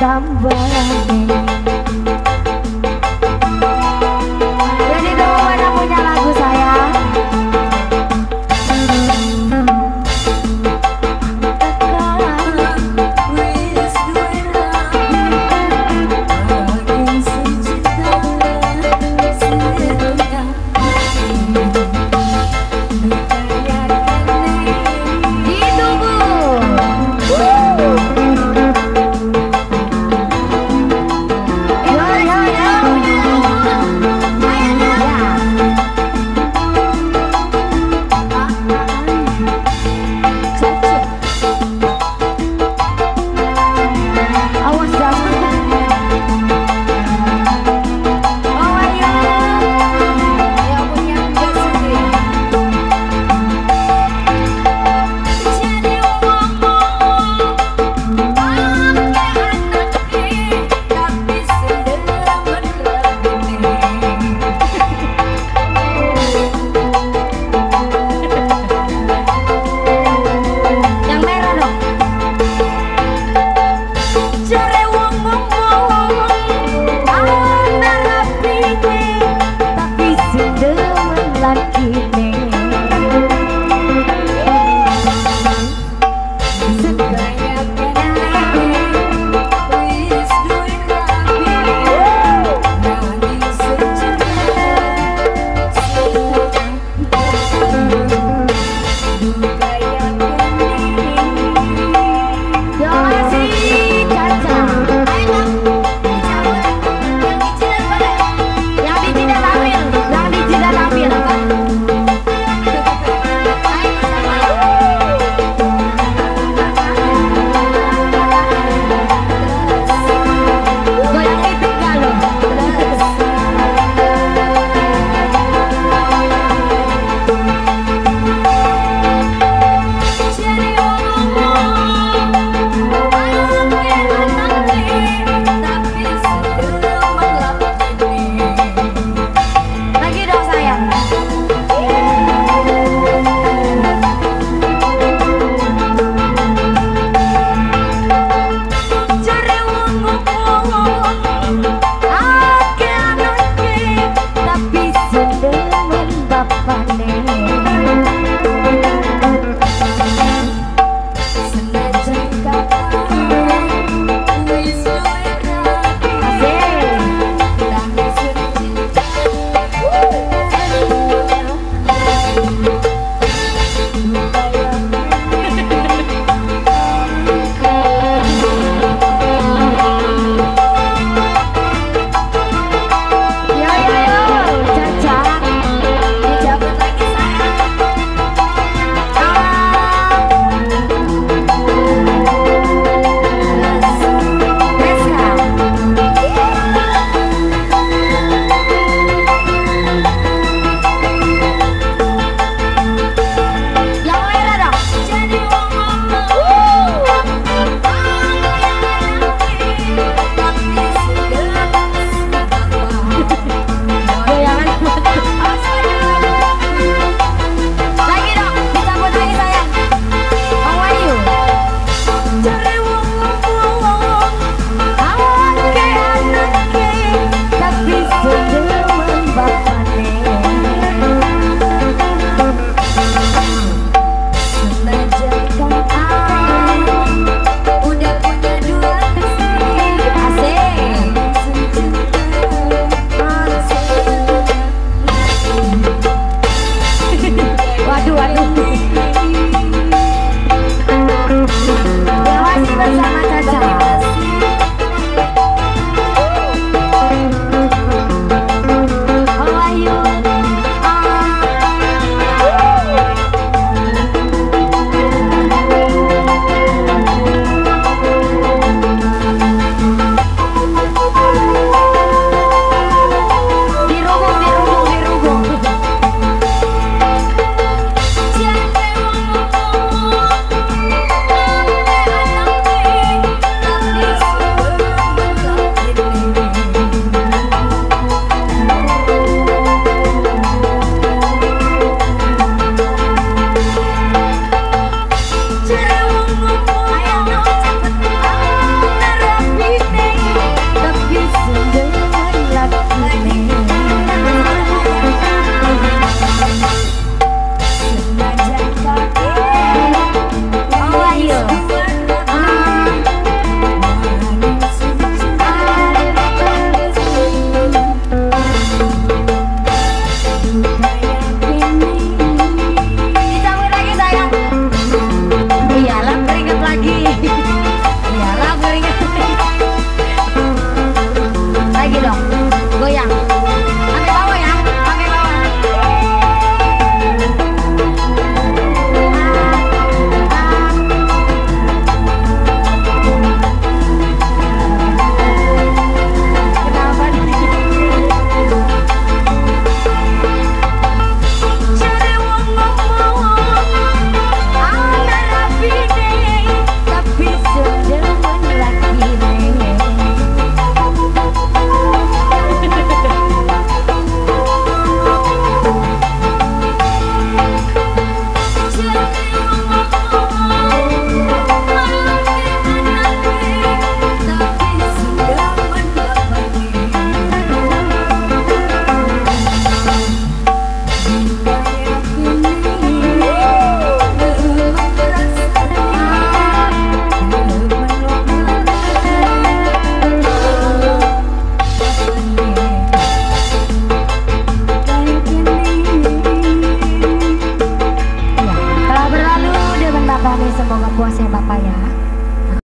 cảm vang